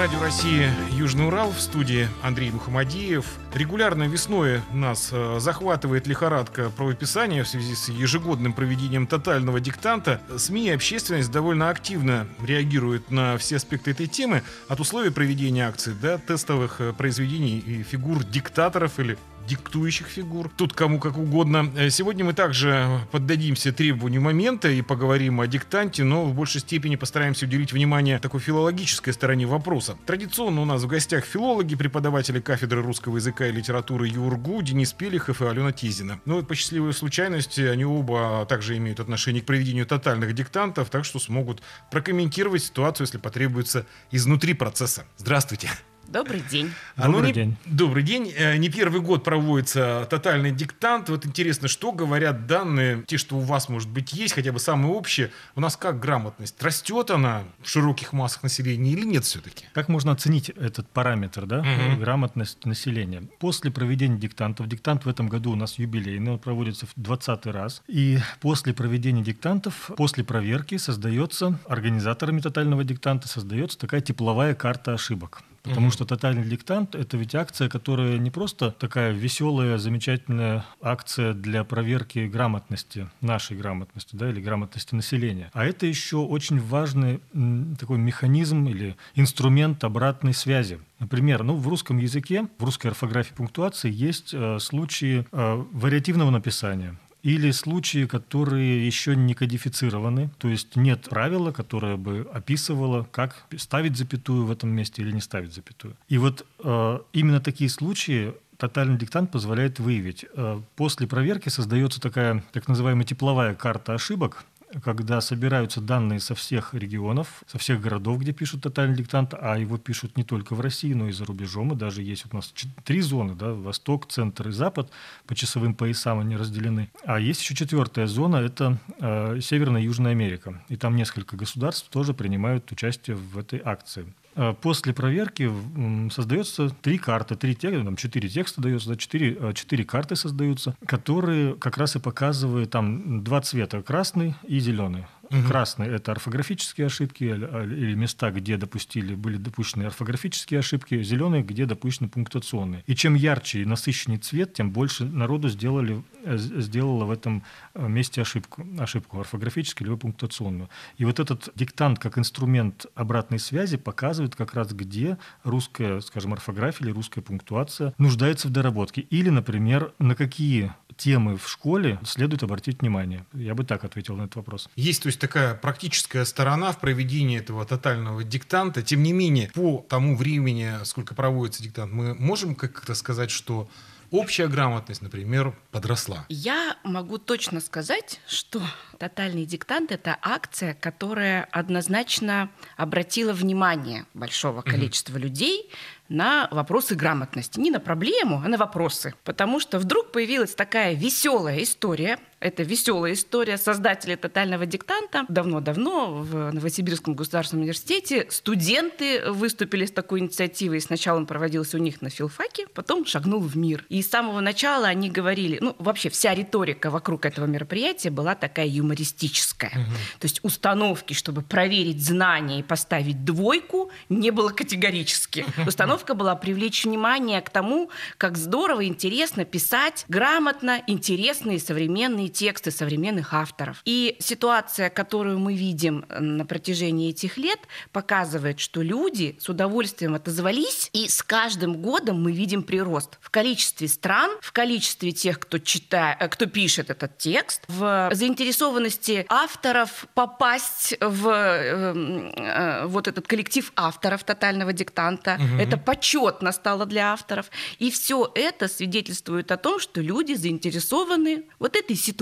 Радио России Южный Урал в студии Андрей Мухамадиев. Регулярно весной нас э, захватывает лихорадка правописания в связи с ежегодным проведением тотального диктанта. СМИ и общественность довольно активно реагируют на все аспекты этой темы, от условий проведения акций до тестовых э, произведений и фигур диктаторов или диктующих фигур. Тут кому как угодно. Э, сегодня мы также поддадимся требованию момента и поговорим о диктанте, но в большей степени постараемся уделить внимание такой филологической стороне вопроса. Традиционно у нас в гостях филологи, преподаватели кафедры русского языка и литературы ЮРГУ Денис Пелихов и Алена Тизина. Ну и по счастливой случайности они оба также имеют отношение к проведению тотальных диктантов, так что смогут прокомментировать ситуацию, если потребуется, изнутри процесса. Здравствуйте. Добрый день. А ну, добрый не, день. Добрый день. Э, не первый год проводится тотальный диктант. Вот интересно, что говорят данные, те, что у вас, может быть, есть, хотя бы самые общие. У нас как грамотность? Растет она в широких массах населения или нет все-таки? Как можно оценить этот параметр, да, угу. грамотность населения? После проведения диктантов, диктант в этом году у нас юбилейный, он проводится в 20 раз. И после проведения диктантов, после проверки создается, организаторами тотального диктанта создается такая тепловая карта ошибок. Потому mm-hmm. что тотальный диктант это ведь акция, которая не просто такая веселая, замечательная акция для проверки грамотности, нашей грамотности, да, или грамотности населения. А это еще очень важный такой механизм или инструмент обратной связи. Например, ну, в русском языке, в русской орфографии пунктуации есть э, случаи э, вариативного написания или случаи, которые еще не кодифицированы, то есть нет правила, которое бы описывало, как ставить запятую в этом месте или не ставить запятую. И вот э, именно такие случаи тотальный диктант позволяет выявить. Э, после проверки создается такая так называемая тепловая карта ошибок, когда собираются данные со всех регионов, со всех городов, где пишут тотальный диктант, а его пишут не только в России, но и за рубежом. И даже есть вот у нас три зоны, да, восток, центр и запад, по часовым поясам они разделены. А есть еще четвертая зона, это э, Северная и Южная Америка. И там несколько государств тоже принимают участие в этой акции. Э, после проверки создается три карты, три текста, там четыре текста дается, да, четыре, э, четыре карты создаются, которые как раз и показывают там два цвета, красный и зеленый. Угу. Красный – это орфографические ошибки или места, где допустили, были допущены орфографические ошибки. Зеленый – где допущены пунктуационные. И чем ярче и насыщеннее цвет, тем больше народу сделали, э, сделало в этом э, месте ошибку, ошибку орфографическую или пунктуационную. И вот этот диктант как инструмент обратной связи показывает как раз, где русская, скажем, орфография или русская пунктуация нуждается в доработке. Или, например, на какие темы в школе следует обратить внимание. Я бы так ответил на этот вопрос. Есть, то есть, такая практическая сторона в проведении этого тотального диктанта. Тем не менее, по тому времени, сколько проводится диктант, мы можем как-то сказать, что общая грамотность, например, подросла? Я могу точно сказать, что тотальный диктант — это акция, которая однозначно обратила внимание большого количества угу. людей на вопросы грамотности. Не на проблему, а на вопросы. Потому что вдруг появилась такая веселая история. Это веселая история создателей тотального диктанта. Давно-давно в Новосибирском государственном университете студенты выступили с такой инициативой. Сначала он проводился у них на филфаке, потом шагнул в мир. И с самого начала они говорили, ну, вообще вся риторика вокруг этого мероприятия была такая юмористическая. Угу. То есть установки, чтобы проверить знания и поставить двойку, не было категорически. Установка была привлечь внимание к тому, как здорово, интересно писать грамотно, интересные современные тексты современных авторов. И ситуация, которую мы видим э, на протяжении этих лет, показывает, что люди с удовольствием отозвались, и с каждым годом мы видим прирост в количестве стран, в количестве тех, кто, читает, э, кто пишет этот текст, в заинтересованности авторов попасть в э, э, вот этот коллектив авторов тотального диктанта. Угу. Это почетно стало для авторов. И все это свидетельствует о том, что люди заинтересованы вот этой ситуацией.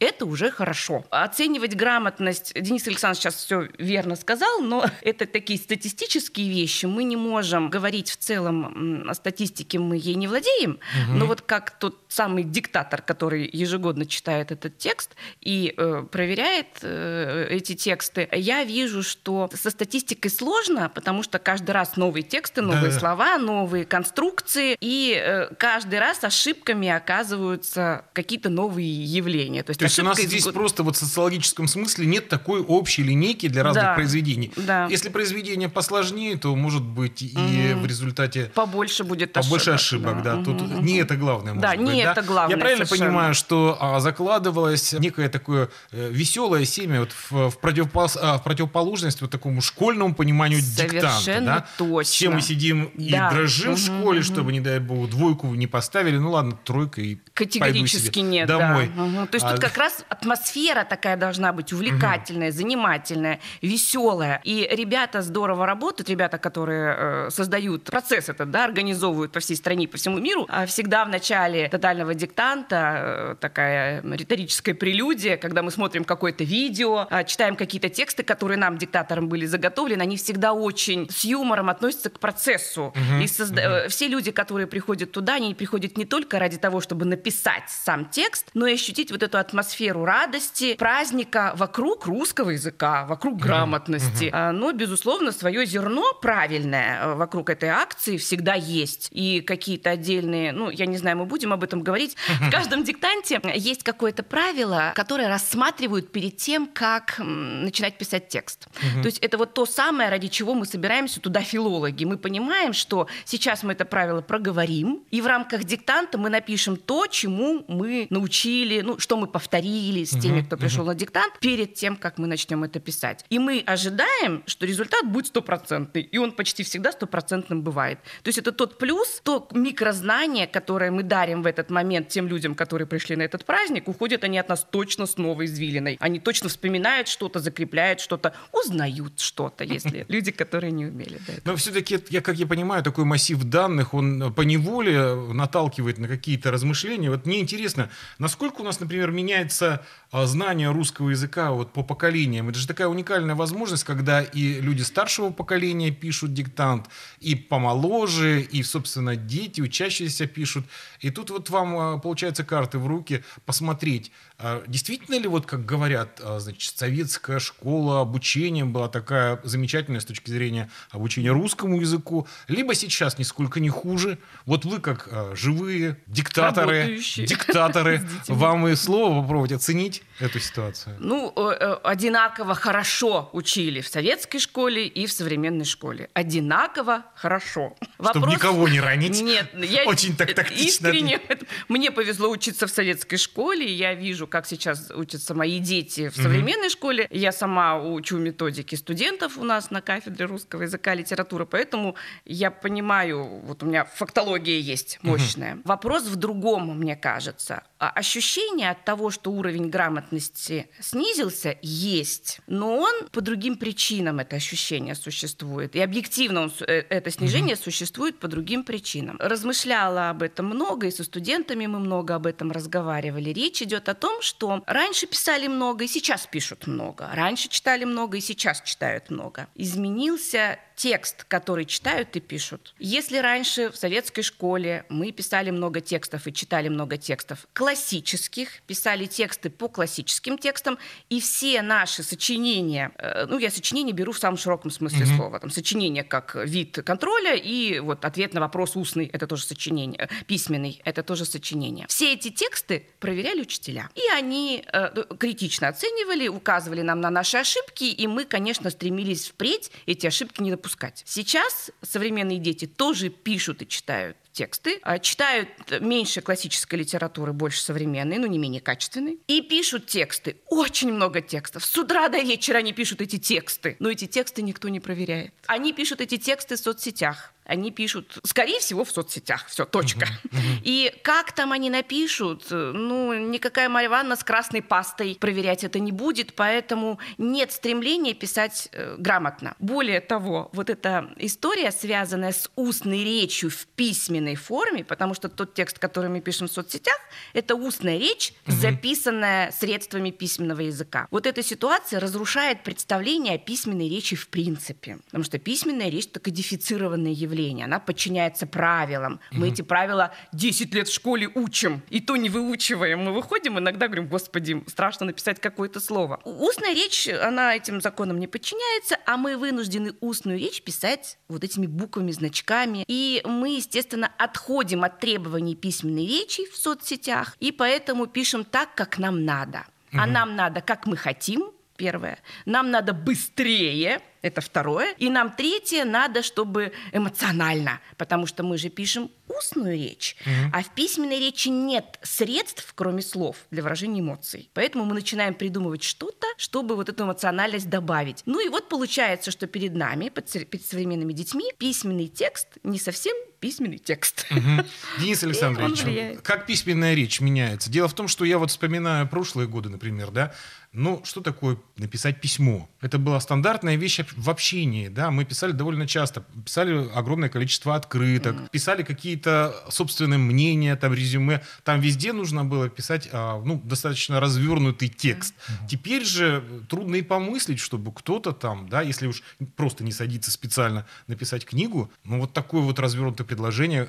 Это уже хорошо. Оценивать грамотность, Денис Александрович сейчас все верно сказал, но это такие статистические вещи. Мы не можем говорить в целом о статистике, мы ей не владеем. Угу. Но вот как тот самый диктатор, который ежегодно читает этот текст и э, проверяет э, эти тексты, я вижу, что со статистикой сложно, потому что каждый раз новые тексты, новые да, слова, новые конструкции, и э, каждый раз ошибками оказываются какие-то новые заявление. То есть, То есть у нас здесь год... просто вот в социологическом смысле нет такой общей линейки для разных да, произведений. Да. Если произведение посложнее, то может быть и угу. в результате побольше будет побольше ошибок. ошибок да. Да. Тут угу. не это главное. Да, быть, не да? это главное. Я правильно совершенно. понимаю, что а, закладывалось некое такое э, веселое семя вот в, в, противопол... а, в противоположность вот такому школьному пониманию Совершенно диктанта. Да? точно. Чем мы сидим да. и дрожим угу, в школе, чтобы, не дай бог, двойку не поставили. Ну ладно, тройка и Категорически нет, домой. Да. Угу. То есть а... тут как раз атмосфера такая должна быть увлекательная, угу. занимательная, веселая. И ребята здорово работают, ребята, которые э, создают процесс этот, да, организовывают по всей стране, по всему миру. А всегда в начале тотального диктанта э, такая риторическая прелюдия, когда мы смотрим какое-то видео, э, читаем какие-то тексты, которые нам, диктаторам, были заготовлены, они всегда очень с юмором относятся к процессу. Угу. И созда... угу. все люди, которые приходят туда, они приходят не только ради того, чтобы написать сам текст, но и ощутить вот эту атмосферу радости, праздника вокруг русского языка, вокруг грамотности. Mm-hmm. Но, безусловно, свое зерно правильное э, вокруг этой акции всегда есть. И какие-то отдельные, ну, я не знаю, мы будем об этом говорить. В каждом диктанте есть какое-то правило, которое рассматривают перед тем, как начинать писать текст. Mm-hmm. То есть это вот то самое, ради чего мы собираемся туда филологи. Мы понимаем, что сейчас мы это правило проговорим, и в рамках диктанта мы напишем то, чему мы научили, ну, что мы повторили с теми, кто пришел на диктант, перед тем, как мы начнем это писать. И мы ожидаем, что результат будет стопроцентный, и он почти всегда стопроцентным бывает. То есть это тот плюс, то микрознание, которое мы дарим в этот момент тем людям, которые пришли на этот праздник, уходят они от нас точно с новой извилиной. Они точно вспоминают что-то, закрепляют что-то, узнают что-то, если люди, которые не умели. Но все-таки, я, как я понимаю, такой массив данных, он по неволе наталкивает на какие-то размышления. Вот мне интересно, насколько у нас, например, меняется а, знание русского языка вот по поколениям. Это же такая уникальная возможность, когда и люди старшего поколения пишут диктант, и помоложе, и, собственно, дети, учащиеся пишут. И тут вот вам, а, получается, карты в руки посмотреть, а, действительно ли, вот как говорят, значит, советская школа обучения была такая замечательная с точки зрения обучения русскому языку, либо сейчас нисколько не хуже. Вот вы как живые диктаторы, диктаторы, вам и слово попробовать оценить эту ситуацию? Ну, э, э, одинаково хорошо учили в советской школе и в современной школе. Одинаково хорошо. Чтобы никого не ранить? Нет, я очень так тактично. Искренне. Мне повезло учиться в советской школе, и я вижу, как сейчас учатся мои дети в современной угу. школе. Я сама учу методики студентов у нас на кафедре русского языка и литературы, поэтому я понимаю, вот у меня фактология есть мощная. Угу. Вопрос в другом, мне кажется. А ощущение от того, что уровень грамотности снизился, есть, но он по другим причинам это ощущение существует. И объективно он, э, это снижение угу. существует по другим причинам. Размышляла об этом много, и со студентами мы много об этом разговаривали. Речь идет о том, что раньше писали много, и сейчас пишут много. Раньше читали много, и сейчас читают много. Изменился текст, который читают и пишут. Если раньше в советской школе мы писали много текстов и читали много текстов классических, писали тексты по классическим текстам, и все наши сочинения, э, ну, я сочинение беру в самом широком смысле mm-hmm. слова, там, сочинение как вид контроля, и вот ответ на вопрос устный, это тоже сочинение, э, письменный, это тоже сочинение. Все эти тексты проверяли учителя, и они э, критично оценивали, указывали нам на наши ошибки, и мы, конечно, стремились впредь эти ошибки не допускать допускать. Сейчас современные дети тоже пишут и читают тексты, а читают меньше классической литературы, больше современной, но не менее качественной, и пишут тексты. Очень много текстов. С утра до вечера они пишут эти тексты, но эти тексты никто не проверяет. Они пишут эти тексты в соцсетях они пишут, скорее всего, в соцсетях. Все, точка. Uh-huh, uh-huh. И как там они напишут, ну, никакая Марья Ивановна с красной пастой проверять это не будет, поэтому нет стремления писать э, грамотно. Более того, вот эта история, связанная с устной речью в письменной форме, потому что тот текст, который мы пишем в соцсетях, это устная речь, uh-huh. записанная средствами письменного языка. Вот эта ситуация разрушает представление о письменной речи в принципе, потому что письменная речь – это кодифицированное явление явление. Она подчиняется правилам. Мы эти правила 10 лет в школе учим, и то не выучиваем. Мы выходим, иногда говорим, господи, страшно написать какое-то слово. Устная речь, она этим законам не подчиняется, а мы вынуждены устную речь писать вот этими буквами, значками. И мы, естественно, отходим от требований письменной речи в соцсетях, и поэтому пишем так, как нам надо. А нам надо, как мы хотим, первое. Нам надо быстрее, это второе. И нам третье надо, чтобы эмоционально, потому что мы же пишем устную речь, mm-hmm. а в письменной речи нет средств, кроме слов, для выражения эмоций. Поэтому мы начинаем придумывать что-то, чтобы вот эту эмоциональность добавить. Ну и вот получается, что перед нами, перед современными детьми, письменный текст не совсем письменный текст. Угу. Денис Александрович, как письменная речь меняется? Дело в том, что я вот вспоминаю прошлые годы, например, да, ну, что такое написать письмо? Это была стандартная вещь в общении, да, мы писали довольно часто, писали огромное количество открыток, mm. писали какие-то собственные мнения, там резюме, там везде нужно было писать, а, ну, достаточно развернутый текст. Mm. Теперь же трудно и помыслить, чтобы кто-то там, да, если уж просто не садится специально написать книгу, ну, вот такое вот развернутое предложение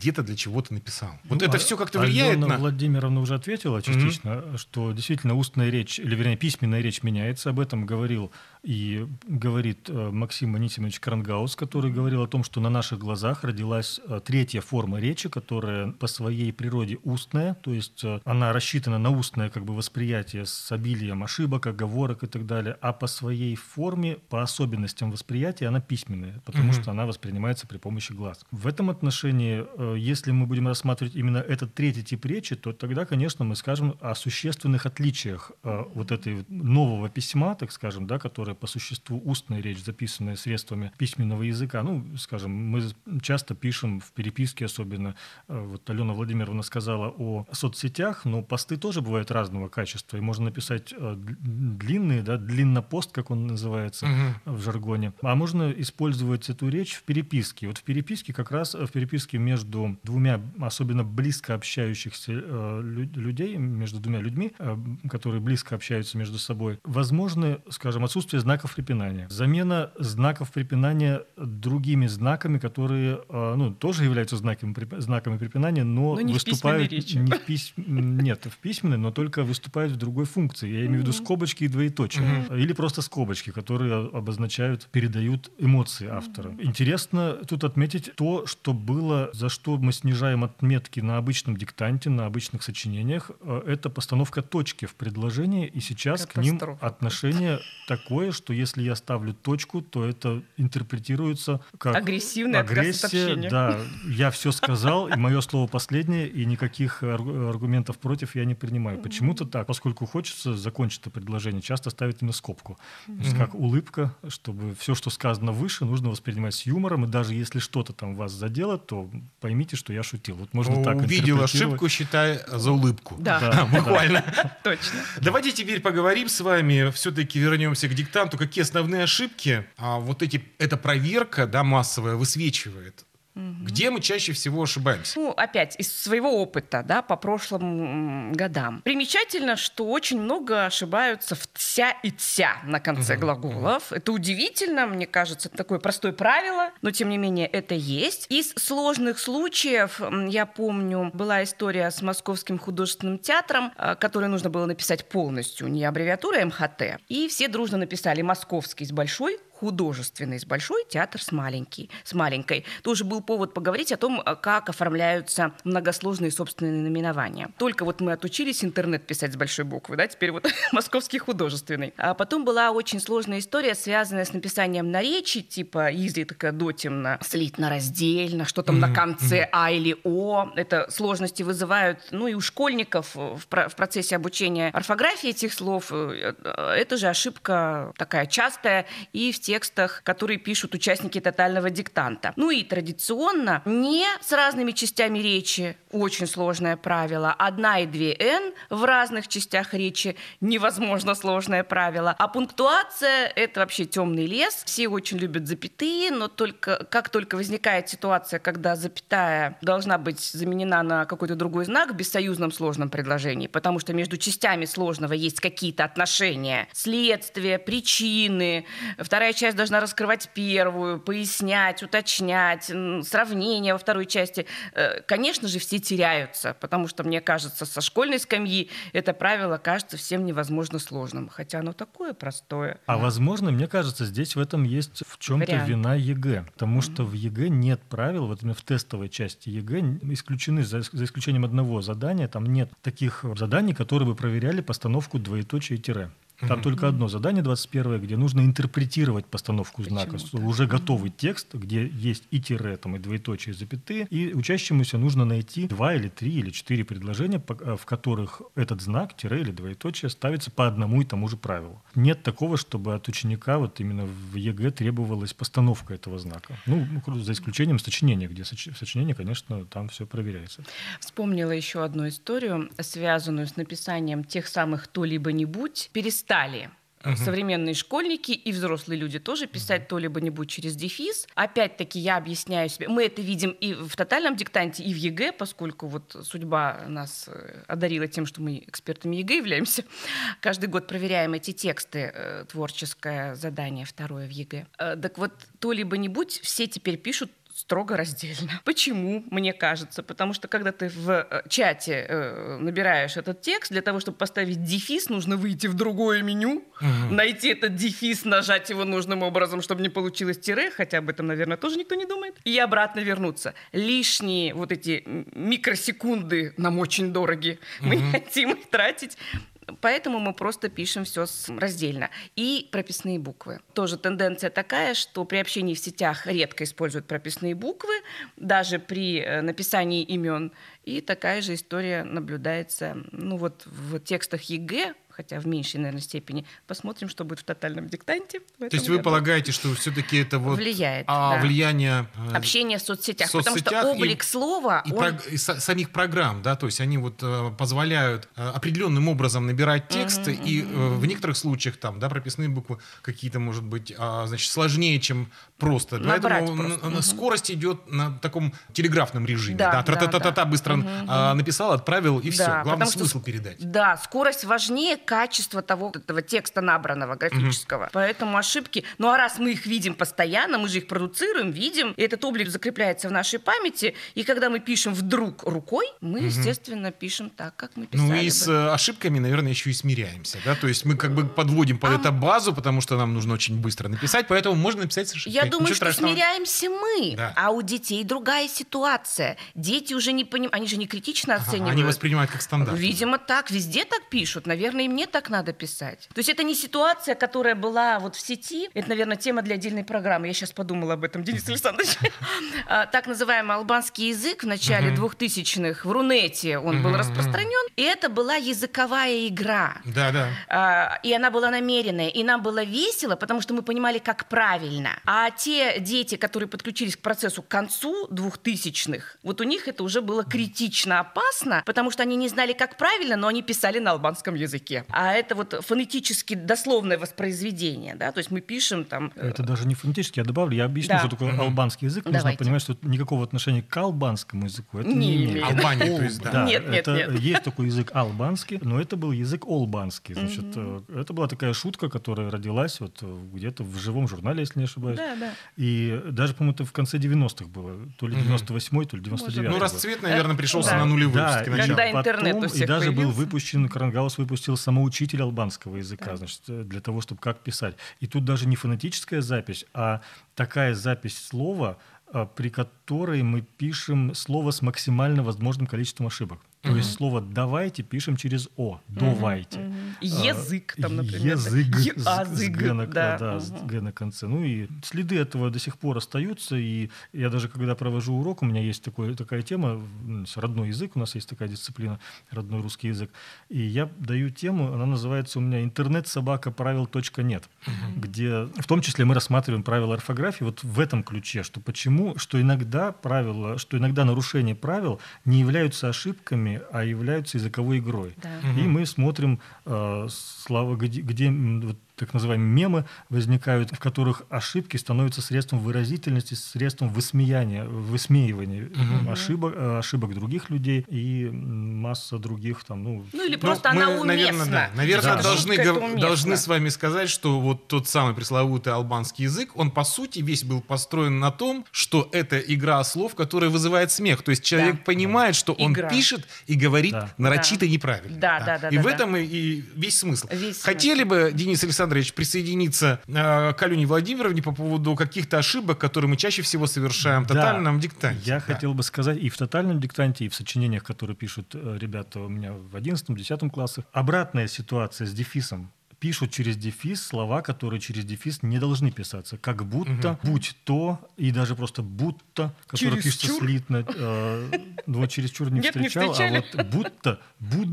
где-то для чего-то написал. Вот ну, это а, все как-то влияет Алена на... Владимировна уже ответила частично, mm-hmm. что действительно устная речь, или вернее письменная речь меняется. Об этом говорил и говорит э, Максим Анисимович Крангаус, который говорил о том, что на наших глазах родилась э, третья форма речи, которая по своей природе устная, то есть э, она рассчитана на устное как бы восприятие с обилием ошибок, оговорок и так далее, а по своей форме, по особенностям восприятия она письменная, потому mm-hmm. что она воспринимается при помощи глаз. В этом отношении, если мы будем рассматривать именно этот третий тип речи, то тогда, конечно, мы скажем о существенных отличиях вот этой нового письма, так скажем, да, которое которая по существу устная речь, записанная средствами письменного языка. Ну, скажем, мы часто пишем в переписке, особенно э, вот Алена Владимировна сказала о соцсетях, но посты тоже бывают разного качества, и можно написать э, длинный, да, длиннопост, как он называется угу. в жаргоне, а можно использовать эту речь в переписке. Вот в переписке как раз в переписке между двумя особенно близко общающихся э, людей, между двумя людьми, которые близко общаются между собой, возможно, скажем, отсутствие знаков препинания. Замена знаков препинания другими знаками, которые э, ну, тоже являются знаками, знаками препинания, но, но не выступают в не в пись... нет, в письменной, но только выступают в другой функции. Я имею в виду скобочки и двоеточие. Или просто скобочки, которые обозначают, передают эмоции автора. Интересно тут отметить то, что было, за что мы снижаем отметки на обычном диктанте, на обычных сочинениях. Э, это постановка точки в предложении, и сейчас к ним отношение такое, такое, что если я ставлю точку, то это интерпретируется как агрессивная агрессия. Да, я все сказал, и мое слово последнее, и никаких аргументов против я не принимаю. Почему-то так, поскольку хочется закончить это предложение, часто ставить именно скобку. То есть как улыбка, чтобы все, что сказано выше, нужно воспринимать с юмором, и даже если что-то там вас задело, то поймите, что я шутил. Вот можно так Увидел ошибку, считай за улыбку. Да, да буквально. Точно. Давайте теперь поговорим с вами, все-таки вернемся к диктату диктанту какие основные ошибки а вот эти, эта проверка да, массовая высвечивает? Угу. Где мы чаще всего ошибаемся? Ну, опять, из своего опыта, да, по прошлым годам. Примечательно, что очень много ошибаются в «тся» и «тся» на конце угу. глаголов. Это удивительно, мне кажется, такое простое правило, но, тем не менее, это есть. Из сложных случаев, я помню, была история с Московским художественным театром, а, который нужно было написать полностью, не аббревиатура МХТ. И все дружно написали «Московский» с большой, художественный с большой, театр с маленький, с маленькой. Тоже был повод поговорить о том, э, как оформляются многосложные собственные наименования. Только вот мы отучились интернет писать с большой буквы, да, теперь вот московский художественный. А потом была очень сложная история, связанная с написанием наречий, типа изредка дотемно, слитно-раздельно, что там mm-hmm. на конце А или О. Это сложности вызывают, ну и у школьников в, про- в процессе обучения орфографии этих слов. Э, э, это же ошибка такая частая и в текстах, которые пишут участники тотального диктанта. Ну и традиционно не с разными частями речи, очень сложное правило. Одна и две «н» в разных частях речи невозможно сложное правило. А пунктуация – это вообще темный лес. Все очень любят запятые, но только как только возникает ситуация, когда запятая должна быть заменена на какой-то другой знак в бессоюзном сложном предложении, потому что между частями сложного есть какие-то отношения, следствия, причины. Вторая часть должна раскрывать первую, пояснять, уточнять, сравнение во второй части. Э, конечно же, все теряются, потому что, мне кажется, со школьной скамьи это правило кажется всем невозможно сложным, хотя оно такое простое. А возможно, мне кажется, здесь в этом есть в чем-то вина ЕГЭ, потому что в ЕГЭ нет правил, вот именно в тестовой части ЕГЭ исключены, за, за исключением одного задания, там нет таких заданий, которые бы проверяли постановку двоеточия и тире. Там мм только одно задание, 21 где нужно интерпретировать постановку знака. Уже готовый текст, где есть и тире, там, и двоеточие, и запятые. И учащемуся нужно найти два или три или четыре предложения, э, в которых этот знак, тире или двоеточие, ставится по одному и тому же правилу. Нет такого, чтобы от ученика вот именно в ЕГЭ требовалась постановка этого знака. Ну, за исключением сочинения, где сочинение, конечно, там все проверяется. Вспомнила еще одну историю, связанную с написанием тех самых «то-либо-нибудь». Перестать стали Угу. Современные школьники и взрослые люди тоже писать то либо-нибудь через дефис. Опять-таки я объясняю себе. Мы это видим и в тотальном диктанте, и в ЕГЭ, поскольку вот судьба нас э, одарила тем, что мы экспертами ЕГЭ являемся. Каждый год проверяем эти тексты, э, творческое задание второе в ЕГЭ. Э, так вот, то либо-нибудь все теперь пишут строго раздельно. Почему, мне кажется? Потому что когда ты в э, чате э, набираешь этот текст, для того, чтобы поставить дефис, нужно выйти в другое меню, угу. найти этот дефис, нажать его нужным образом, чтобы не получилось тире, хотя об этом, наверное, тоже никто не думает, и обратно вернуться. Лишние вот эти микросекунды нам очень дороги. Угу. Мы не хотим их тратить Поэтому мы просто пишем все раздельно. И прописные буквы. Тоже тенденция такая, что при общении в сетях редко используют прописные буквы, даже при э, написании имен. И такая же история наблюдается ну вот в текстах ЕГЭ, хотя в меньшей, наверное, степени. Посмотрим, что будет в тотальном диктанте. То есть вы полагаете, что все-таки это вот влияет, а, да. влияние э, общения в соцсетях, соцсетях, потому что облик и, слова и, он... и самих программ, да, то есть они вот э, позволяют э, определенным образом набирать тексты угу, и угу. в некоторых случаях там, да, прописные буквы какие-то, может быть, а, значит, сложнее, чем просто. Набрать Поэтому просто. скорость идет на таком телеграфном режиме, да, да, тра-та-та-та да. быстро угу, написал, отправил и да, все. Главное смысл что, передать. Да, скорость важнее качества того этого текста набранного графического. Угу. Поэтому ошибки. Ну а раз мы их видим постоянно, мы же их продуцируем, видим, и этот облик закрепляется в нашей памяти, и когда мы пишем вдруг рукой, мы, угу. естественно, пишем так, как мы писали. Ну и бы. с э, ошибками, наверное, еще и смиряемся, да? То есть мы как бы подводим под а... это базу, потому что нам нужно очень быстро написать, поэтому можно написать с ошибкой. Я думаю, Ничего что страшного. смиряемся мы, да. а у детей другая ситуация. Дети уже не понимают, они же не критично ага, оценивают. Они воспринимают как стандарт. Видимо, так, везде так пишут. Наверное, мне так надо писать. То есть это не ситуация, которая была вот в сети. Это, наверное, тема для отдельной программы. Я сейчас подумала об этом, Денис Александрович. А, так называемый албанский язык в начале 2000-х в Рунете он был распространен. И это была языковая игра. Да, да. А, и она была намеренная. И нам было весело, потому что мы понимали, как правильно. А те дети, которые подключились к процессу к концу 2000-х, вот у них это уже было критично опасно, потому что они не знали, как правильно, но они писали на албанском языке. А это вот фонетически дословное воспроизведение, да, то есть мы пишем там... Э, это даже не фонетически, я добавлю, я объясню, да. что такое албанский язык. Давайте. Нужно понимать, что никакого отношения к албанскому языку это не, не имеет. Албания, то есть, да. да нет, нет, это, нет. Есть такой язык албанский, но это был язык олбанский. Значит, mm-hmm. это была такая шутка, которая родилась вот где-то в живом журнале, если не ошибаюсь. Да, да. И даже, по-моему, это в конце 90-х было. То ли 98-й, то ли 99-й. Ну, расцвет, наверное, пришелся да. на нулевых. Да, когда интернет у всех И даже появился. был выпущен, Крангаус выпустил самоучитель албанского языка, да. значит, для того, чтобы как писать. И тут даже не фонетическая запись, а такая запись слова, а, при которой мы пишем слово с максимально возможным количеством ошибок. То есть слово «давайте» пишем через «о», «давайте». Угу. Язык там, например. Язык с Г на, конце. Ну и следы этого до сих пор остаются. И я даже когда провожу урок, у меня есть такая тема, с родной язык, у нас есть такая дисциплина, родной русский язык. И я даю тему, она называется у меня интернет собака правил нет, где в том числе мы рассматриваем правила орфографии вот в этом ключе, что почему, что иногда правила, что иногда нарушения правил не являются ошибками, а являются языковой игрой. Да. И мы смотрим э, слова, где, где, вот так называемые мемы возникают, в которых ошибки становятся средством выразительности, средством высмеяния, высмеивания Мгм. ошибок, э, ошибок других людей и масса других там, ну, Ну или Ну, просто мы, она уместна. Наверное, да. Наверное, Да. должны, уместно. должны с вами сказать, что вот тот самый пресловутый албанский язык, он по сути весь был построен на том, что это игра слов, которая вызывает смех. То есть человек Да. понимает, что он Игра. пишет и говорит Да. нарочито неправильно. Да, да, да, И да, в да. этом и, и весь смысл. Весь Хотели бы, Денис Александрович, присоединиться э, к Алене Владимировне по поводу каких-то ошибок, которые мы чаще всего совершаем в Да. тотальном диктанте? Я Да. хотел бы сказать и в тотальном диктанте, и в сочинениях, которые пишут э, ребята у меня в 11-10 классах. Обратная ситуация с дефисом. Пишут через дефис слова, которые через дефис не должны писаться. Как будто, будь то, и даже просто будто, который пишется Чересчур? слитно. э, ну, вот чересчур не Нет, не встречал, а встречали. вот будто, буд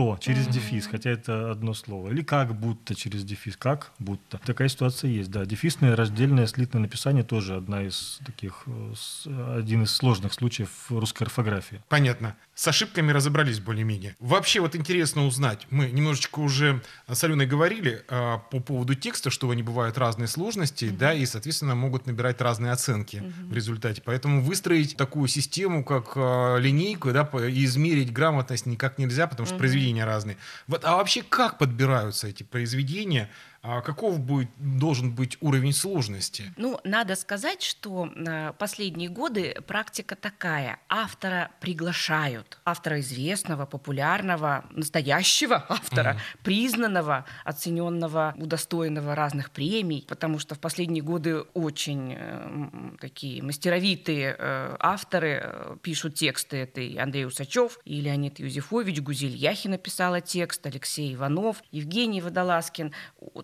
то через дефис, хотя это одно слово. Или как будто через дефис, как будто. Такая ситуация есть, да. Дефисное раздельное слитное написание тоже одна из таких, э, один из сложных случаев русской орфографии. Понятно. С ошибками разобрались более-менее. Вообще вот интересно узнать. Мы немножечко уже с Аленой говорили а, по поводу текста, что они бывают разные сложности, да, и, соответственно, могут набирать разные оценки в результате. Поэтому выстроить такую систему, как а, линейку, да, и измерить грамотность никак нельзя, потому что произведения разные. Вот, а вообще как подбираются эти произведения? А каков будет, должен быть уровень сложности? Ну, надо сказать, что э, последние годы практика такая. Автора приглашают. Автора известного, популярного, настоящего автора, признанного, оцененного, удостоенного разных премий, потому что в последние годы очень э, такие мастеровитые э, авторы э, пишут тексты. Это и Андрей Усачев, и Леонид Юзефович, Гузель Яхина писала текст, Алексей Иванов, Евгений Водолазкин.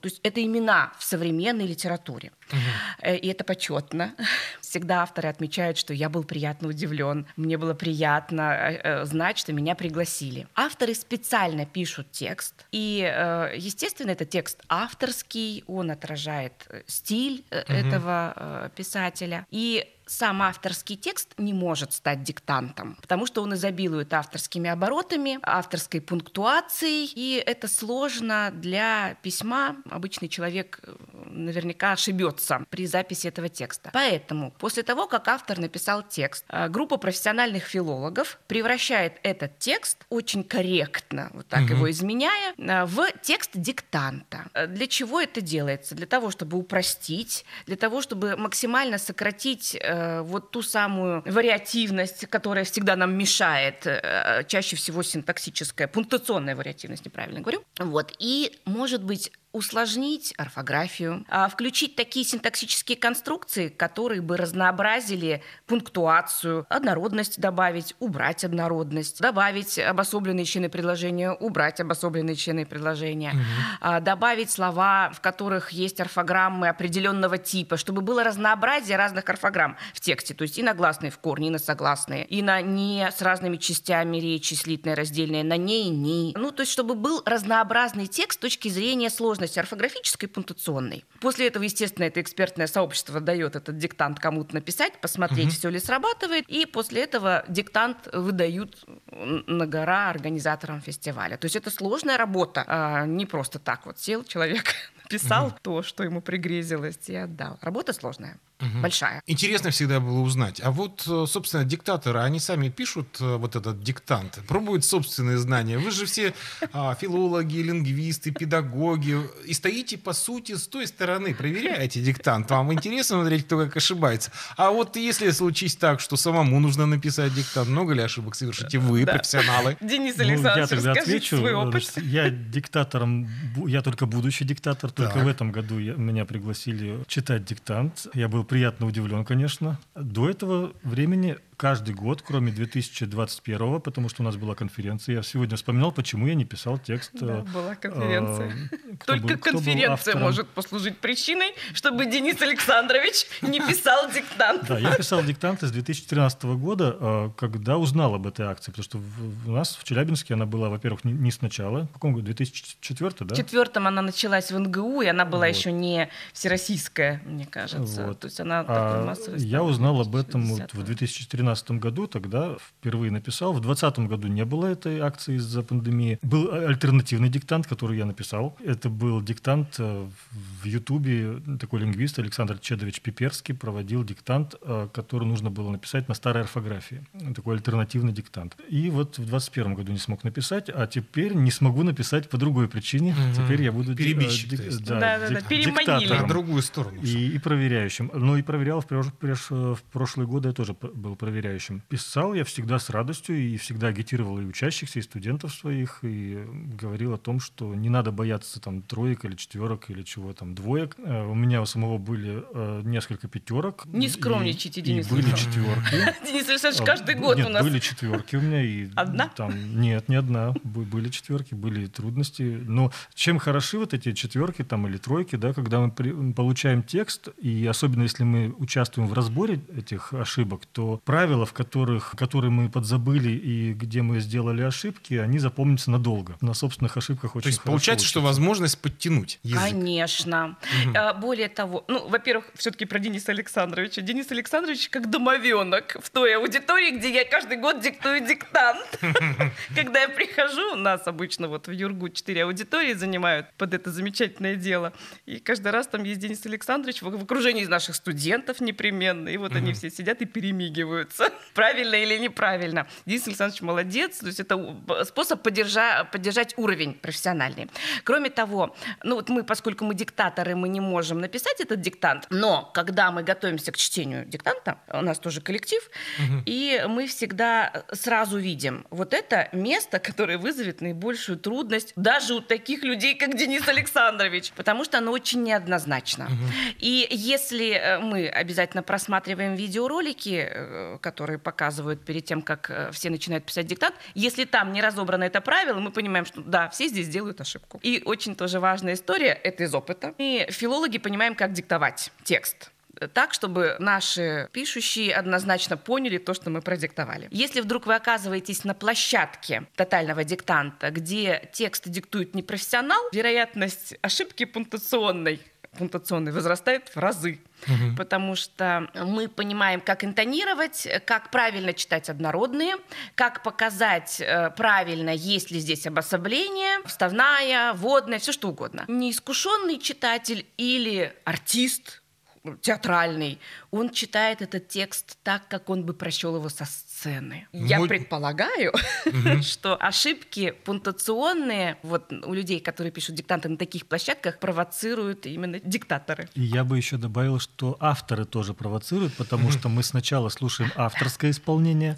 То есть это имена в современной литературе. Э, И это почетно. Всегда авторы отмечают, что я был приятно удивлен. Мне было приятно э, э, знать, что меня пригласили. Авторы специально пишут текст. И, естественно, это текст авторский, он отражает стиль э, этого писателя. И сам авторский текст не может стать диктантом, потому что он изобилует авторскими оборотами, авторской пунктуацией, и это сложно для письма. Обычный человек э, наверняка ошибется при записи этого текста. Поэтому после того, как автор написал текст, э, группа профессиональных филологов превращает этот текст очень корректно, вот так Мгм. его изменяя, э, в текст диктанта. Для чего это делается? Для того, чтобы упростить, для того, чтобы максимально сократить э, вот ту самую вариативность, которая всегда нам мешает, э, чаще всего синтаксическая, пунктуационная вариативность, неправильно говорю. Вот. И, может быть, усложнить орфографию, а, включить такие синтаксические конструкции, которые бы разнообразили пунктуацию, однородность добавить, убрать однородность, добавить обособленные члены предложения, убрать обособленные члены предложения, а, добавить слова, в которых есть орфограммы определенного типа, чтобы было разнообразие разных орфограмм в тексте, то есть и на гласные в корне, и на согласные, и на не с разными частями речи, слитное, раздельное, на не и ни. Ну, то есть чтобы был разнообразный текст с точки зрения сложности орфографической и пунктуационной. После этого, естественно, это экспертное сообщество дает этот диктант кому-то написать, посмотреть, все ли срабатывает, и после этого диктант выдают на гора организаторам фестиваля. То есть это сложная работа, а не просто так вот сел человек, написал то, что ему пригрезилось, и отдал. Работа сложная, большая. Интересно всегда было узнать. А вот, э, собственно, диктаторы, они сами пишут э, вот этот диктант, пробуют собственные знания. Вы же все а, филологи, лингвисты, педагоги. И стоите, по сути, с той стороны, проверяете диктант. Вам интересно смотреть, кто как ошибается. А вот если случись так, что самому нужно написать диктант, много ли ошибок совершите вы, Да. профессионалы? Денис Ну, я Александрович, тогда отвечу. свой опыт. Значит, Я диктатором, я только будущий диктатор, только Так. в этом году я- меня пригласили читать диктант. Я был приятно удивлен, конечно. До этого времени каждый год, кроме 2021, потому что у нас была конференция. Я сегодня вспоминал, почему я не писал текст. Да, э, была конференция. э, кто Только был- конференция может послужить причиной, чтобы Денис Александрович не писал диктант. Да, я писал диктанты с 2013 года, э, когда узнал об этой акции, потому что у нас в Челябинске она была, во-первых, не, сначала, в каком году, 2004, да? В четвертом она началась в НГУ, и она была Вот. еще не всероссийская, мне кажется. Вот. То есть она такой А массовой я узнал об этом вот 2010-м. в 2013 году, тогда впервые написал. В 2020 году не было этой акции из-за пандемии. Был альтернативный диктант, который я написал. Это был диктант э, в Ютубе. Такой лингвист Александр Чедович Пиперский проводил диктант, э, который нужно было написать на старой орфографии. Такой альтернативный диктант. И вот в 2021 году не смог написать, а теперь не смогу написать по другой причине. Мгм. Теперь я буду э, Перебежчик, дик- есть. да, Да-да-да, дик- переманили. На диктатором. другую сторону. И, и проверяющим. Ну и проверял в, в прошлые годы я тоже был проверяющим. Писал я всегда с радостью и всегда агитировал и учащихся, и студентов своих, и говорил о том, что не надо бояться там троек или четверок или чего там, двоек. Э, У меня у самого были э, несколько пятерок. Не и- скромничайте, и Денис были Александрович. четверки. Денис Александрович, А, каждый год у нас. были четверки у меня и Одна? там нет, не одна, были четверки, были трудности. Но чем хороши вот эти четверки там или тройки, да, когда мы получаем текст и особенно если мы участвуем в разборе этих ошибок, то правила, в которых, которые мы подзабыли и где мы сделали ошибки, они запомнятся надолго. На собственных ошибках очень То есть получается, что учиться. возможность подтянуть язык. Конечно. А, Более того, ну, во-первых, все-таки про Дениса Александровича. Денис Александрович как домовенок в той аудитории, где я каждый год диктую диктант. Когда я прихожу, у нас обычно вот в Юргу четыре аудитории занимают под это замечательное дело. И каждый раз там есть Денис Александрович в в окружении из наших студентов непременно. И вот они все сидят и перемигиваются. Правильно или неправильно. Денис Александрович молодец. То есть это способ поддержа- поддержать уровень профессиональный. Кроме того, ну вот мы, поскольку мы диктаторы, мы не можем написать этот диктант, но когда мы готовимся к чтению диктанта, у нас тоже коллектив, и мы всегда сразу видим вот это место, которое вызовет наибольшую трудность даже у таких людей, как Денис Александрович, потому что оно очень неоднозначно. И если э, мы обязательно просматриваем видеоролики, э, которые показывают перед тем, как э, все начинают писать диктант, если там не разобрано это правило, мы понимаем, что да, все здесь делают ошибку. И очень тоже важная история, это из опыта. И филологи понимаем, как диктовать текст так, чтобы наши пишущие однозначно поняли то, что мы продиктовали. Если вдруг вы оказываетесь на площадке тотального диктанта, где текст диктует не профессионал, вероятность ошибки пунктуационной пунктуационной возрастает в разы. Потому что мы понимаем, как интонировать, как правильно читать однородные, как показать э, правильно, есть ли здесь обособление, вставная, водная, все что угодно. Неискушенный читатель или артист театральный, он читает этот текст так, как он бы прочел его со сцены. Я Мой- предполагаю, что ошибки пунктуационные вот у людей, которые пишут диктанты на таких площадках, провоцируют именно диктаторы. И я бы еще добавил, что авторы тоже провоцируют, потому что мы сначала слушаем авторское исполнение,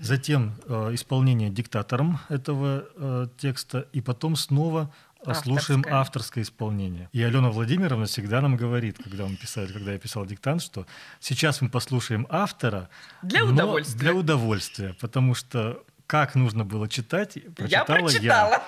затем э, исполнение диктатором этого э, текста, и потом снова слушаем Авторское. авторское исполнение. И Алена Владимировна всегда нам говорит, когда он писал, когда я писал диктант, что сейчас мы послушаем автора Для но удовольствия. Для удовольствия, потому что как нужно было читать, Я прочитала прочитала.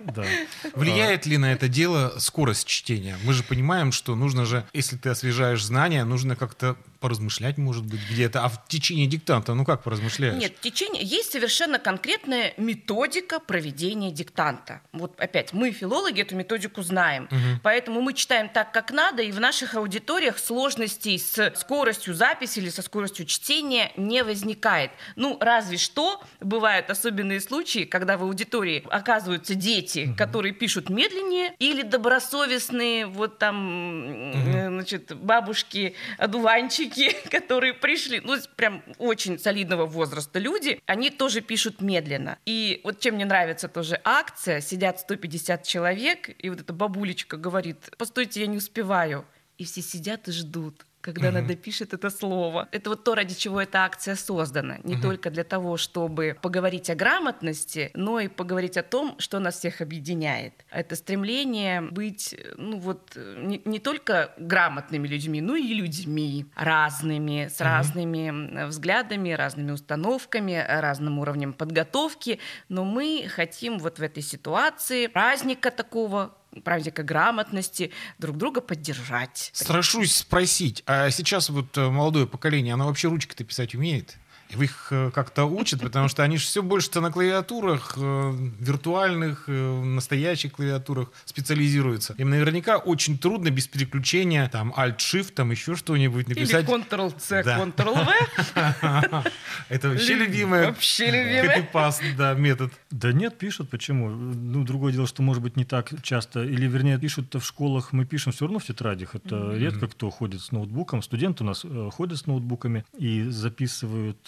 Да. Влияет ли на это дело скорость чтения? Мы же понимаем, что нужно же, если ты освежаешь знания, нужно как-то поразмышлять, может быть, где-то. А в течение диктанта, ну как поразмышляешь? Нет, в течение есть совершенно конкретная методика проведения диктанта. Вот опять мы филологи эту методику знаем, поэтому мы читаем так, как надо, и в наших аудиториях сложностей с скоростью записи или со скоростью чтения не возникает. Ну разве что бывают особенные случаи, когда в аудитории оказываются дети, которые пишут медленнее, или добросовестные вот там э, значит бабушки одуванчики, которые пришли, ну, прям очень солидного возраста люди, они тоже пишут медленно. И вот чем мне нравится тоже акция, сидят 150 человек, и вот эта бабулечка говорит, постойте, я не успеваю. И все сидят и ждут. Когда угу. она допишет это слово. Это вот то, ради чего эта акция создана. Не угу. только для того, чтобы поговорить о грамотности, но и поговорить о том, что нас всех объединяет. Это стремление быть, ну вот, не, не только грамотными людьми, но и людьми разными, с угу. разными взглядами, разными установками, разным уровнем подготовки. Но мы хотим вот в этой ситуации праздника такого праздника грамотности, друг друга поддержать. Страшусь спросить, а сейчас вот э, молодое поколение, оно вообще ручкой-то писать умеет? Вы их э, как-то учат, потому что они же все больше-то на клавиатурах, э, виртуальных, э, настоящих клавиатурах специализируются. Им наверняка очень трудно без переключения, там, Alt-Shift, там, еще что-нибудь написать. Или Ctrl-C, да. Ctrl-V. Это вообще любимый Вообще да, метод. Да нет, пишут. Почему? Ну, другое дело, что, может быть, не так часто. Или, вернее, пишут в школах, мы пишем все равно в тетрадях. Это редко кто ходит с ноутбуком. Студенты у нас ходят с ноутбуками и записывают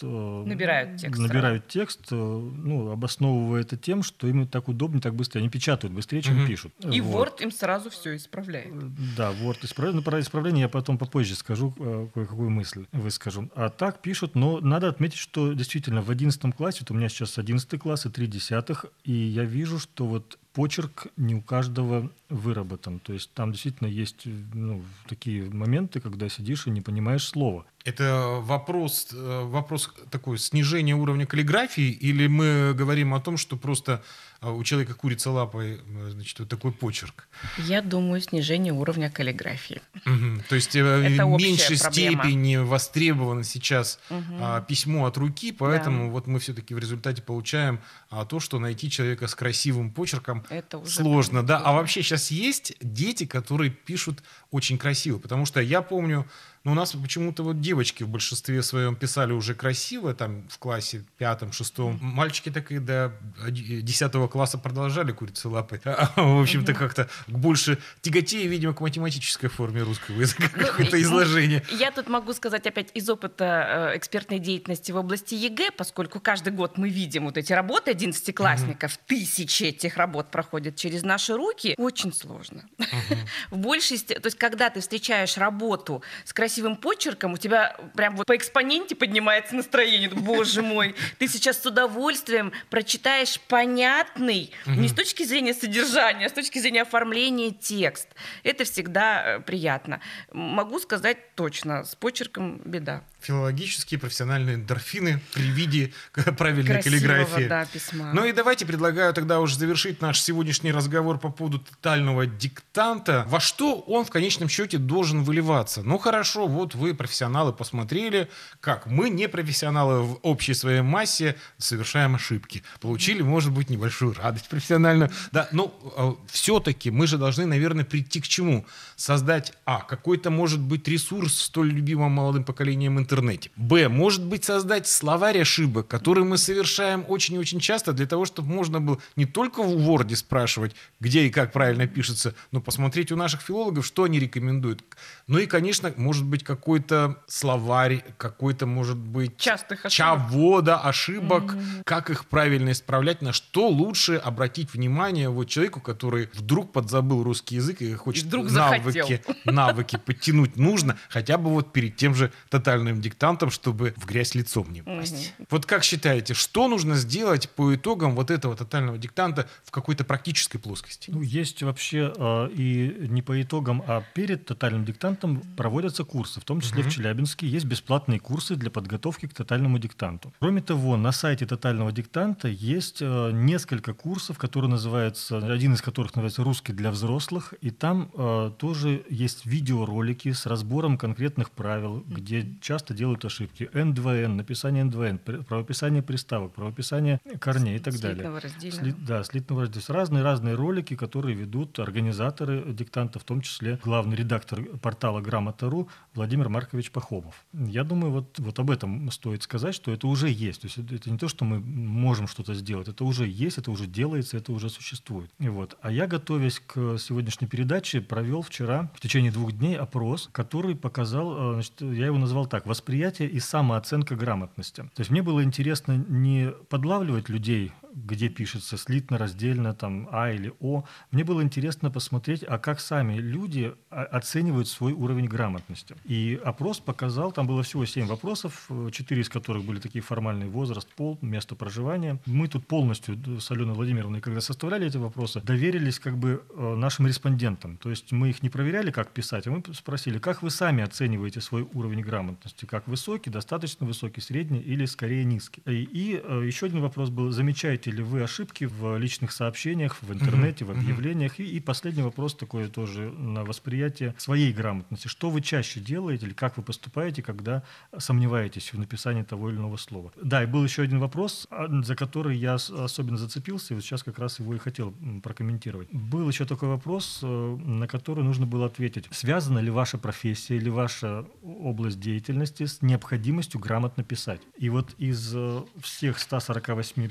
набирают текст. Набирают текст, э, ну, обосновывая это тем, что им так удобнее, так быстрее. Они печатают быстрее, чем угу. пишут. И вот. Word им сразу все исправляет. Э, да, Word исправляет. Ну, про исправление я потом попозже скажу, кое-какую мысль выскажу. А так пишут, но надо отметить, что действительно в 11 классе, вот у меня сейчас 11 класс и 3 десятых, и я вижу, что вот почерк не у каждого выработан. То есть там действительно есть ну, такие моменты, когда сидишь и не понимаешь слова. Это вопрос, э, вопрос такой снижения уровня каллиграфии, или мы говорим о том, что просто у человека курица лапой, значит, вот такой почерк. Я думаю, снижение уровня каллиграфии. Угу. То есть э, Это в меньшей проблема. степени востребовано сейчас угу. а, письмо от руки, поэтому да. вот мы все-таки в результате получаем а, то, что найти человека с красивым почерком Это сложно. Да, а вообще сейчас есть дети, которые пишут очень красиво, потому что я помню, но у нас почему-то вот девочки в большинстве своем писали уже красиво, там в классе пятом, шестом. Мальчики так и до десятого класса продолжали курицы лапы. в общем-то, как-то больше тяготея, видимо, к математической форме русского языка, ну, какое-то изложение. Я тут могу сказать опять из опыта э, экспертной деятельности в области ЕГЭ, поскольку каждый год мы видим вот эти работы одиннадцатиклассников, тысячи этих работ проходят через наши руки, очень сложно. В большей степени, то есть когда ты встречаешь работу с красивым красивым почерком, у тебя прям вот по экспоненте поднимается настроение. Боже мой, ты сейчас с удовольствием прочитаешь понятный, угу. не с точки зрения содержания, а с точки зрения оформления текст. Это всегда э, приятно. Могу сказать точно, с почерком беда филологические профессиональные эндорфины при виде правильной Красивого, каллиграфии. Да, письма. Ну и давайте предлагаю тогда уже завершить наш сегодняшний разговор по поводу тотального диктанта. Во что он в конечном счете должен выливаться? Ну хорошо, вот вы профессионалы посмотрели, как мы не профессионалы в общей своей массе совершаем ошибки. Получили, может быть, небольшую радость профессиональную. Да, ну э, все-таки мы же должны, наверное, прийти к чему? Создать, а, какой-то, может быть, ресурс столь любимым молодым поколением интернета, интернете. Б. Может быть создать словарь ошибок, который мы совершаем очень и очень часто для того, чтобы можно было не только в Word спрашивать, где и как правильно пишется, но посмотреть у наших филологов, что они рекомендуют. Ну и, конечно, может быть какой-то словарь, какой-то, может быть... Частых ошибок. Чего, да, ошибок, mm-hmm. как их правильно исправлять, на что лучше обратить внимание вот человеку, который вдруг подзабыл русский язык и хочет вдруг навыки, навыки подтянуть нужно, хотя бы вот перед тем же тотальным диктантом, чтобы в грязь лицом не упасть. Угу. Вот как считаете, что нужно сделать по итогам вот этого тотального диктанта в какой-то практической плоскости? Ну, есть вообще э, и не по итогам, а перед тотальным диктантом проводятся курсы, в том числе угу. в Челябинске есть бесплатные курсы для подготовки к тотальному диктанту. Кроме того, на сайте тотального диктанта есть э, несколько курсов, которые называются, один из которых называется «Русский для взрослых», и там э, тоже есть видеоролики с разбором конкретных правил, где часто часто делают ошибки. N2N, написание N2N, правописание приставок, правописание корней и так слитного далее. Сли, да, слитного разделя. Разные-разные ролики, которые ведут организаторы диктанта, в том числе главный редактор портала «Грамота.ру» Владимир Маркович Пахомов. Я думаю, вот, вот об этом стоит сказать, что это уже есть. То есть это не то, что мы можем что-то сделать, это уже есть, это уже делается, это уже существует. И вот. А я, готовясь к сегодняшней передаче, провел вчера в течение двух дней опрос, который показал, э, значит, я его назвал так, восприятие и самооценка грамотности. То есть мне было интересно не подлавливать людей где пишется слитно, раздельно, там А или О. Мне было интересно посмотреть, а как сами люди оценивают свой уровень грамотности. И опрос показал, там было всего 7 вопросов, 4 из которых были такие формальные, возраст, пол, место проживания. Мы тут полностью с Аленой Владимировной, когда составляли эти вопросы, доверились как бы э, нашим респондентам. То есть мы их не проверяли, как писать, а мы спросили, как вы сами оцениваете свой уровень грамотности, как высокий, достаточно высокий, средний или скорее низкий. И, и э, еще один вопрос был, замечаете ли вы ошибки в личных сообщениях, в интернете, в объявлениях? И, и последний вопрос такой тоже на восприятие своей грамотности. Что вы чаще делаете или как вы поступаете, когда сомневаетесь в написании того или иного слова? Да, и был еще один вопрос, а, за который я особенно зацепился, и вот сейчас как раз его и хотел прокомментировать. Был еще такой вопрос, э, на который нужно было ответить. Связана ли ваша профессия или ваша область деятельности с необходимостью грамотно писать? И вот из э, всех 148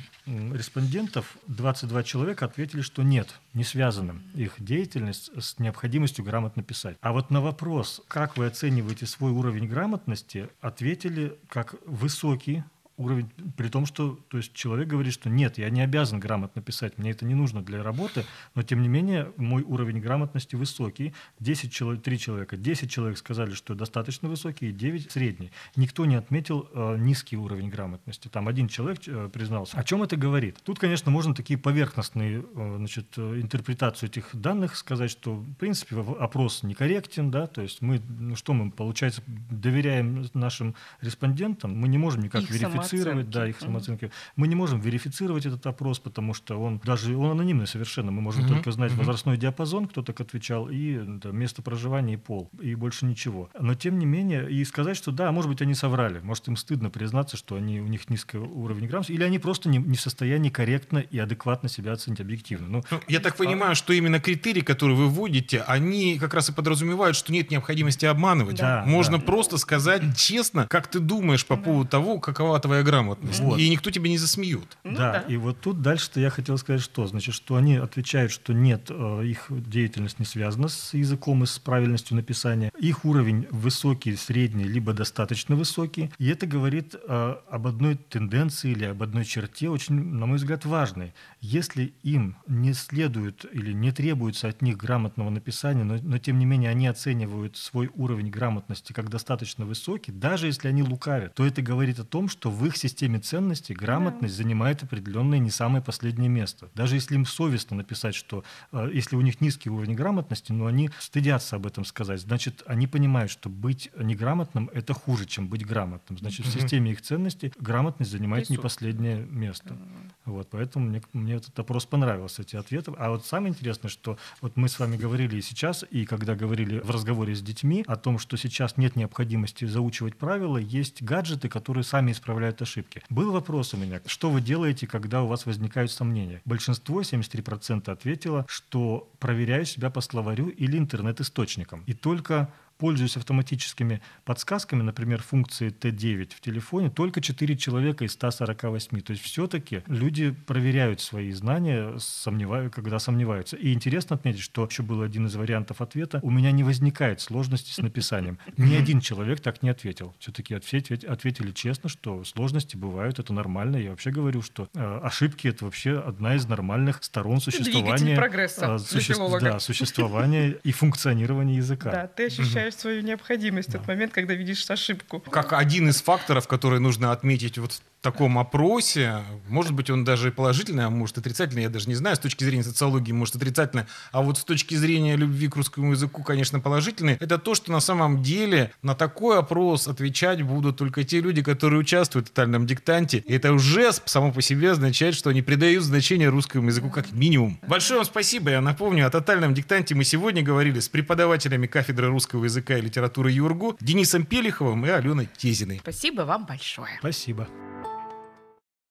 респондентов 22 человека ответили, что нет, не связана их деятельность с необходимостью грамотно писать. А вот на вопрос, как вы оцениваете свой уровень грамотности, ответили как высокий, уровень, при том, что то есть человек говорит, что нет, я не обязан грамотно писать, мне это не нужно для работы, но тем не менее мой уровень грамотности высокий. 10 человек, 3 человека, 10 человек сказали, что достаточно высокий, и 9 средний. Никто не отметил э, низкий уровень грамотности. Там один человек э, признался. О чем это говорит? Тут, конечно, можно такие поверхностные э, значит, э, интерпретацию этих данных сказать, что, в принципе, опрос некорректен, да, то есть мы, ну, что мы, получается, доверяем нашим респондентам, мы не можем никак Их верифицировать верифицировать, да, их самооценки. Мы не можем верифицировать этот опрос, потому что он даже он анонимный совершенно. Мы можем угу. только знать угу. возрастной диапазон, кто так отвечал, и да, место проживания и пол, и больше ничего. Но тем не менее, и сказать, что да, может быть, они соврали, может, им стыдно признаться, что они, у них низкий уровень грамотности, или они просто не, не в состоянии корректно и адекватно себя оценить объективно. Ну, ну, я так а... понимаю, что именно критерии, которые вы вводите, они как раз и подразумевают, что нет необходимости обманывать. Да, Можно да. просто сказать честно, как ты думаешь по поводу того, какова твоя грамотность. Вот. И никто тебе не засмеют. Ну, да, да, и вот тут дальше-то я хотел сказать, что, значит, что они отвечают, что нет, э, их деятельность не связана с языком и с правильностью написания. Их уровень высокий, средний, либо достаточно высокий. И это говорит э, об одной тенденции или об одной черте, очень, на мой взгляд, важной. Если им не следует или не требуется от них грамотного написания, но, но тем не менее они оценивают свой уровень грамотности как достаточно высокий, даже если они лукавят, то это говорит о том, что в их системе ценностей грамотность да. занимает определенное не самое последнее место. Даже если им совестно написать, что э, если у них низкий уровень грамотности, но они стыдятся об этом сказать, значит, они понимают, что быть неграмотным – это хуже, чем быть грамотным. Значит, в системе их ценностей грамотность занимает не последнее место. Вот, поэтому мне, мне этот опрос понравился, эти ответы. А вот самое интересное, что вот мы с вами говорили и сейчас, и когда говорили в разговоре с детьми о том, что сейчас нет необходимости заучивать правила, есть гаджеты, которые сами исправляют ошибки. Был вопрос у меня, что вы делаете, когда у вас возникают сомнения? Большинство, 73% ответило, что проверяю себя по словарю или интернет-источникам. И только пользуюсь автоматическими подсказками, например, функции Т9 в телефоне, только 4 человека из 148. То есть все-таки люди проверяют свои знания, сомневаю, когда сомневаются. И интересно отметить, что еще был один из вариантов ответа. У меня не возникает сложности с написанием. Ни один человек так не ответил. Все-таки ответили честно, что сложности бывают, это нормально. Я вообще говорю, что э, ошибки это вообще одна из нормальных сторон существования. прогресса э, суще... Да, существования и функционирования языка. Да, ты ощущаешь ощущаешь свою необходимость в тот момент, когда видишь ошибку. Как один из факторов, который нужно отметить вот таком опросе, может быть, он даже положительный, а может отрицательный, я даже не знаю, с точки зрения социологии, может отрицательный, а вот с точки зрения любви к русскому языку, конечно, положительный, это то, что на самом деле на такой опрос отвечать будут только те люди, которые участвуют в тотальном диктанте, и это уже само по себе означает, что они придают значение русскому языку как минимум. Большое вам спасибо, я напомню, о тотальном диктанте мы сегодня говорили с преподавателями кафедры русского языка и литературы ЮРГУ Денисом Пелиховым и Аленой Тезиной. Спасибо вам большое. Спасибо.